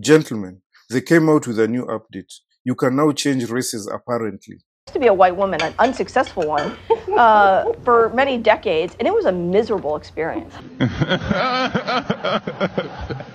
Gentlemen, they came out with a new update. You can now change races apparently. to be a white woman, an unsuccessful one, uh, for many decades, and it was a miserable experience.